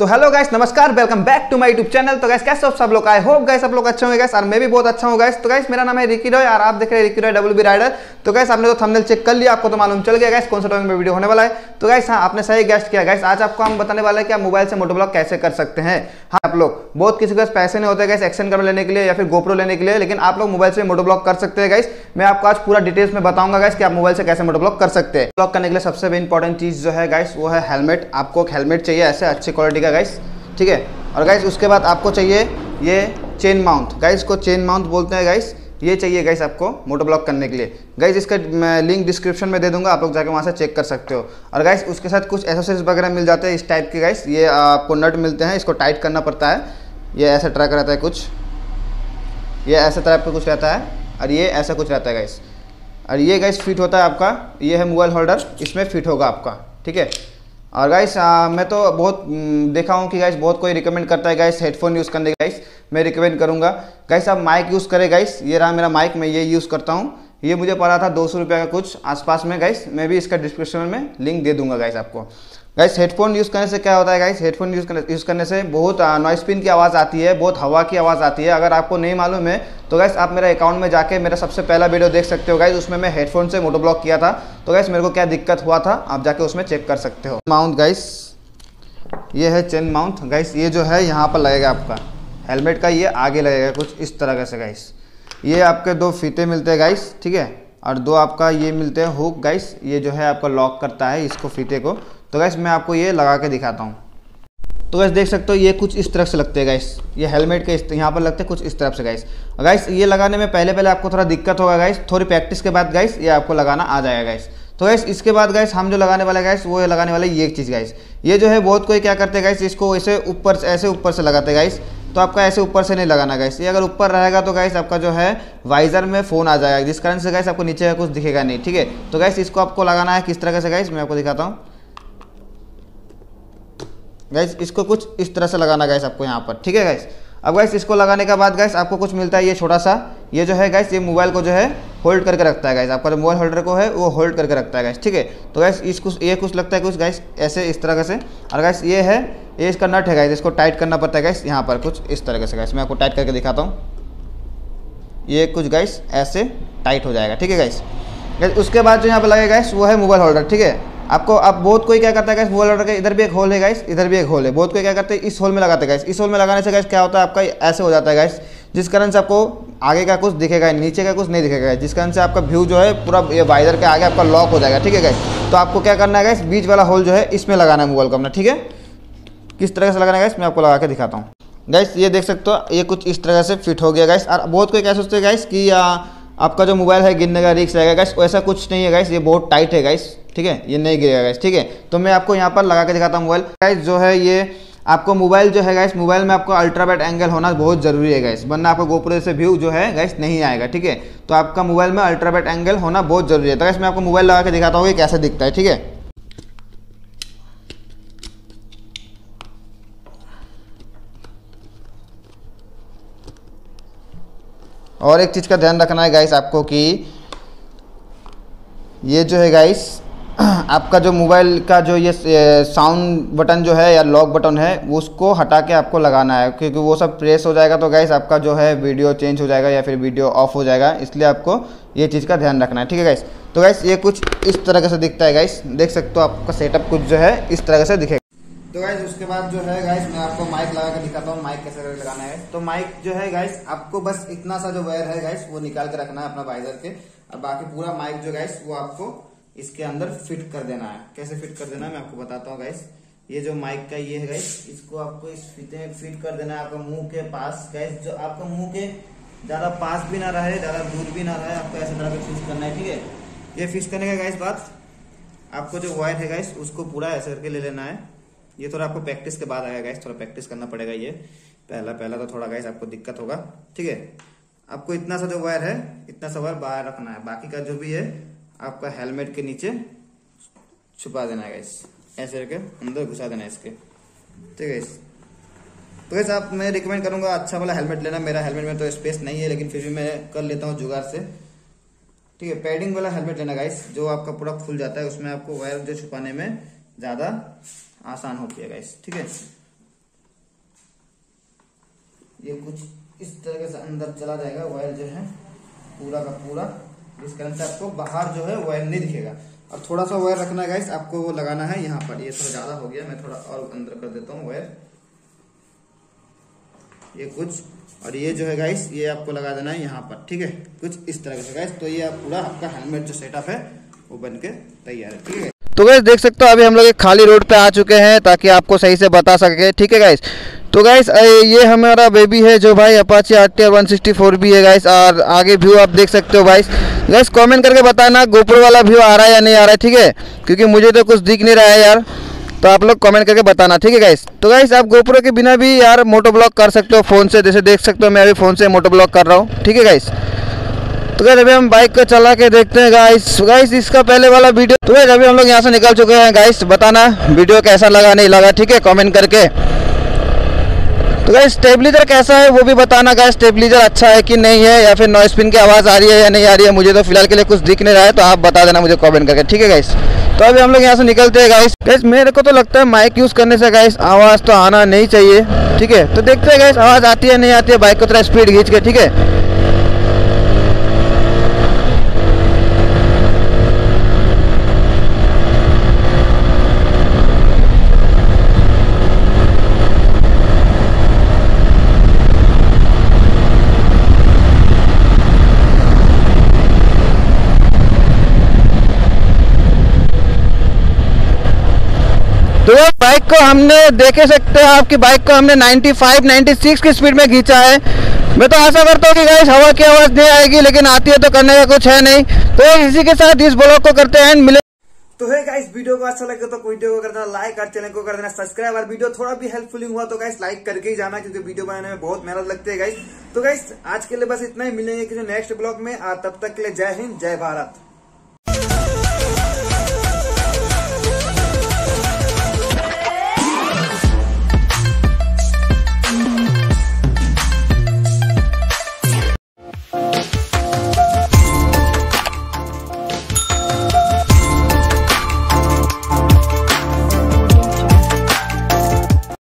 तो hello guys नमस्कार welcome back to my YouTube channel तो गाइस कैसे हो सब लोग? आई होप गाइस सब लोग अच्छे होंगे गाइस और मैं भी बहुत अच्छा हूँ गाइस तो गाइस मेरा नाम है रिकी रॉय और आप देख रहे हैं Ricky Roy W B rider तो गाइस आपने तो थंबनेल चेक कर लिया, आपको तो मालूम चल गया गाइस कौन सा टॉपिक में वीडियो होने वाला है। तो गाइस हाँ आपने सही गेस्ट किया गाइस आज आपको हम बताने वाले कि आप मोबाइल से मोटोब्लॉग कैसे कर सकते हैं। हाँ आप लोग, बहुत किसी के पास पैसे नहीं होते गाइस एक्शन कैमरा लेने के लिए या फिर गोप्रो लेने के लिए, लेकिन आप लोग मोबाइल से मोटोब्लॉग कर सकते हैं गाइस मैं आपको आज पूरा डिटेल्स में बताऊँगा गाइस कि आप मोबाइल से कैसे मोटोब्लॉग कर सकते हैं। ब्लॉक करने के लिए सबसे इंपॉर्टेंट चीज़ जो है गाइस वो है हेलमेट आपको एक हेलमेट चाहिए ऐसे अच्छी क्वालिटी का गाइस ठीक है? और गाइस उसके बाद आपको चाहिए ये चेन माउंट गाइस को चेन माउंट बोलते हैं गाइस ये चाहिए गाइस आपको मोटो ब्लॉक करने के लिए। गाइस इसका, मैं लिंक डिस्क्रिप्शन में दे दूँगा, आप लोग जाके वहाँ से चेक कर सकते हो। और गाइस उसके साथ कुछ एसोसरीज वगैरह मिल जाते हैं इस टाइप के गाइस ये आपको नट मिलते हैं, इसको टाइट करना पड़ता है। ये ऐसा ट्रैक रहता है कुछ। ये ऐसा टाइप का कुछ रहता है। और ये ऐसा कुछ रहता है गाइस और ये गाइस फिट होता है आपका. ये है मोबाइल होल्डर इसमें फिट होगा आपका. ठीक है? और गाइस मैं तो बहुत देखा हूँ कि गाइस बहुत कोई रिकमेंड करता है गाइस हेडफोन यूज़ करने गाइस मैं रिकमेंड करूँगा. गाइस आप माइक यूज़ करें गाइस ये रहा मेरा माइक मैं ये यूज़ करता हूँ. ये मुझे पड़ा था दो सौ रुपये का कुछ आसपास में गाइस मैं भी इसका डिस्क्रिप्शन में लिंक दे दूँगा गाइस आपको. गाइस हेडफोन यूज़ करने से क्या होता है गाइस हेडफोन यूज़ करने यूज़ करने से बहुत नॉइस पिन की आवाज़ आती है, बहुत हवा की आवाज़ आती है। अगर आपको नहीं मालूम है तो गाइस आप मेरे अकाउंट में जाके मेरा सबसे पहला वीडियो देख सकते हो गाइस उसमें मैं हेडफोन से मोटो ब्लॉक किया था। तो गाइस मेरे को क्या दिक्कत हुआ था, आप जाके उसमें चेक कर सकते हो। माउंट गाइस ये है चेन माउंट गाइस ये जो है, यहाँ पर लगेगा आपका। हेलमेट का ये आगे लगेगा, कुछ इस तरह से गाइस ये आपके दो फीते मिलते हैं गाइस ठीक है? और दो आपका ये मिलते हैं हुक गाइस ये जो है, आपका लॉक करता है इसको फीते को। तो गाइस मैं आपको ये लगा के दिखाता हूँ। तो गैस देख सकते हो, ये कुछ इस तरफ़ से लगते हैं गाइस ये हेलमेट के यहाँ पर लगते हैं कुछ इस तरफ़ से गाइस गाइस ये लगाने में पहले पहले आपको थोड़ा दिक्कत होगा गाइस थोड़ी प्रैक्टिस के बाद गाइस ये आपको लगाना आ जाएगा गाइस तो गैस इसके बाद गैस हम जो लगाने वाले गैस वो लगाने वाले ये एक चीज़ गैस ये जो है, बहुत कोई क्या करते गैस इसको ऐसे ऊपर से ऐसे ऊपर से लगाते गैस तो आपका ऐसे ऊपर से नहीं लगाना गैस ये अगर ऊपर रहेगा तो गैस आपका जो है वाइजर में फ़ोन आ जाएगा। जिस कारण से गैस आपको नीचे का कुछ दिखेगा नहीं, ठीक है? तो गैस इसको आपको लगाना है किस तरह से गैस मैं आपको दिखाता हूँ। गैस इसको कुछ इस तरह से लगाना गैस आपको यहाँ पर, ठीक है गैस अब गैस इसको लगाने के बाद गैस आपको कुछ मिलता है ये छोटा सा, ये जो है गैस ये मोबाइल को जो है होल्ड करके रखता है गैस आपका जो मोबाइल होल्डर को है, वो होल्ड करके रखता है गैस ठीक है? तो गैस इसको ये कुछ लगता है कुछ गैस ऐसे इस तरह से। और गैस ये है, ये इसका नट है गैस इसको टाइट करना पड़ता है गैस यहाँ पर कुछ इस तरह से गैस मैं आपको टाइट करके दिखाता हूँ। ये कुछ गैस ऐसे टाइट हो जाएगा, ठीक है गैस गैस उसके बाद जो यहाँ पर लगेगा गैस वो है मोबाइल होल्डर ठीक है? आपको, आप बहुत कोई क्या करता है गैस ऑर्डर का इधर भी एक होल है गैस इधर भी एक होल है। बहुत कोई क्या करते हैं, इस होल में लगाते हैं गैस इस होल में लगाने से गैस क्या होता है, आपका ऐसे हो जाता है गैस जिस कारण से आपको आगे का कुछ दिखेगा नीचे का कुछ नहीं दिखेगा जिस कारण से आपका व्यू जो है पूरा ये वाइजर के आगे आपका लॉक हो जाएगा, ठीक है गैस तो आपको क्या करना है गैस बीच वाला होल जो है इसमें लगाना है मोबाइल को अपना, ठीक है? किस तरह से लगाना है गैस मैं आपको लगा के दिखाता हूँ। गैस ये देख सकते हो, ये कुछ इस तरह से फिट हो गया गैस और बहुत कोई क्या सोचते हैं गैस कि आपका जो मोबाइल है, गिरने का रिक्स रहेगा गैस वैसा कुछ नहीं है गैस ये बहुत टाइट है गैस ठीक है? ये नहीं गिरेगा गैस ठीक है? तो मैं आपको यहाँ पर लगा के दिखाता हूँ मोबाइल। गैस जो है ये आपको मोबाइल जो है गैस मोबाइल में आपको अल्ट्रावेट एंगल होना बहुत ज़रूरी है गैस वरना आपको गोपुरे से व्यू जो है गैस नहीं आएगा, ठीक है? तो आपका मोबाइल में अल्ट्रावेट एंगल होना बहुत ज़रूरी है। तो गैस मैं आपको मोबाइल लगा के दिखाता हूँ कैसे दिखता है, ठीक है? और एक चीज़ का ध्यान रखना है गाइस आपको कि ये जो है गाइस आपका जो मोबाइल का जो ये साउंड बटन जो है या लॉक बटन है, उसको हटा के आपको लगाना है, क्योंकि वो सब प्रेस हो जाएगा तो गाइस आपका जो है वीडियो चेंज हो जाएगा या फिर वीडियो ऑफ़ हो जाएगा, इसलिए आपको ये चीज़ का ध्यान रखना है, ठीक है गाइस तो गाइस ये कुछ इस तरह से दिखता है गाइस देख सकते हो आपका सेटअप कुछ जो है इस तरह से दिखेगा। तो गाइस उसके बाद जो है गाइस मैं आपको माइक लगा के दिखाता हूँ माइक कैसे लगाना है। तो माइक जो है गाइस आपको बस इतना सा जो वायर है गाइस वो निकाल के रखना है अपना वाइजर के, और बाकी पूरा माइक जो गाइस वो आपको इसके अंदर फिट कर देना है। कैसे फिट कर देना है मैं आपको बताता हूँ गाइस ये जो माइक का ये है गाइस इसको आपको इस फीते में फिट कर देना है आपका मुँह के पास गाइस जो आपका मुँह के ज़्यादा पास भी ना रहे, ज़्यादा दूर भी ना रहे, आपको ऐसे तरह का फिक्स करना है, ठीक है? ये फिक्स करने का गाइस बात, आपको जो वायर है गाइस उसको पूरा ऐसे करके ले लेना है। ये थोड़ा आपको प्रैक्टिस के बाद आएगा गाइस थोड़ा प्रैक्टिस करना पड़ेगा ये। पहला पहला तो थोड़ा गाइस आपको दिक्कत होगा, ठीक है? आपको इतना सा जो वायर है, इतना सा वायर बाहर रखना है। बाकी का जो भी है आपका हेलमेट के नीचे छुपा देना है ऐसे करके अंदर घुसा देना है इसके। ठीक है तो वैसे आप, मैं रिकमेंड करूँगा अच्छा वाला हेलमेट लेना। मेरा हेलमेट में तो स्पेस नहीं है, लेकिन फिर भी मैं कर लेता हूँ जुगाड़ से। ठीक है पैडिंग वाला हेलमेट लेना गाइस जो आपका पूरा खुल जाता है, उसमें आपको वायर जो छुपाने में ज़्यादा आसान होती है गाइस ठीक है? ये कुछ इस तरीके से अंदर चला जाएगा वायर जो है, पूरा का पूरा। इस कारण से आपको बाहर जो है वायर नहीं दिखेगा। और थोड़ा सा वायर रखना है गाइस आपको वो लगाना है यहाँ पर। ये थोड़ा ज़्यादा हो गया, मैं थोड़ा और अंदर कर देता हूँ वायर ये कुछ, और ये जो है गाइस ये आपको लगा देना है यहाँ पर, ठीक है? कुछ इस तरह से गाइस तो ये आप पूरा आपका हेलमेट जो सेटअप है, वो बन के तैयार है, ठीक है? तो गैस देख सकते हो, अभी हम लोग एक खाली रोड पे आ चुके हैं ताकि आपको सही से बता सके, ठीक है गाइस तो गाइस ये हमारा बेबी है जो भाई Apache R T one sixty four भी है गाइस और आगे व्यू आप देख सकते हो गाइस गाइस कमेंट करके बताना गोपुर वाला व्यू आ रहा है या नहीं आ रहा है, ठीक है? क्योंकि मुझे तो कुछ दिख नहीं रहा है यार। तो आप लोग कमेंट करके बताना, ठीक है गाइस तो गाइस आप गोपुर के बिना भी यार मोटो ब्लॉक कर सकते हो फ़ोन से। जैसे देख सकते हो, मैं अभी फ़ोन से मोटो ब्लॉक कर रहा हूँ, ठीक है गाइस तो गाइस अभी हम बाइक को चला के देखते हैं गाइस गाइस इसका पहले वाला वीडियो तो गाइस अभी हम लोग यहाँ से निकल चुके हैं गाइस बताना वीडियो कैसा लगा, नहीं लगा, ठीक है? कमेंट करके। तो गाइस स्टेबलाइजर कैसा है, वो भी बताना गाइस स्टेबलाइजर अच्छा है कि नहीं है, या फिर नॉइस पिन की आवाज़ आ रही है या नहीं आ रही है, मुझे तो फ़िलहाल के लिए कुछ दिख नहीं रहा है तो आप बता देना मुझे कमेंट करके, ठीक है गाइस तो अभी हम लोग यहाँ से निकलते हैं गाइस गाइस मेरे को तो लगता है माइक यूज़ करने से गाइस आवाज़ तो आना नहीं चाहिए, ठीक है? तो देखते हैं गाइस आवाज़ आती है, नहीं आती है बाइक को थोड़ा स्पीड खींच के, ठीक है? तो बाइक को हमने देखे सकते हैं आपकी बाइक को हमने 95 96 की स्पीड में खींचा है। मैं तो आशा करता हूँ कि गाइस हवा की आवाज़ नहीं आएगी, लेकिन आती है तो करने का कुछ है नहीं। तो इसी के साथ इस ब्लॉग को करते हैं, मिले तो है गाइस वीडियो को अच्छा लगे तो वीडियो को कर देना लाइक और चैनल को कर देना सब्सक्राइब और वीडियो थोड़ा भी हेल्पफुल हुआ तो गाइस लाइक करके ही जाना, क्योंकि वीडियो बनाने में बहुत मेहनत लगती है गाइस तो गाइस आज के लिए बस इतना ही, मिलेंगे किसी नेक्स्ट ब्लॉग में, और तब तक के लिए जय हिंद, जय भारत।